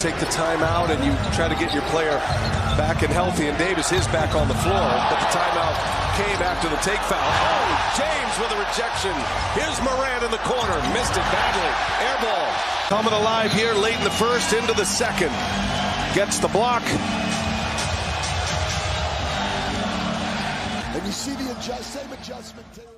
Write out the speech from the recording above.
take the timeout and you try to get your player back and healthy. And Davis is back on the floor, but the timeout came after the take foul. Oh, James with a rejection. Here's Morant in the corner. Missed it badly. Air ball. Coming alive here late in the first into the second. Gets the block. And you see the adjust, same adjustment.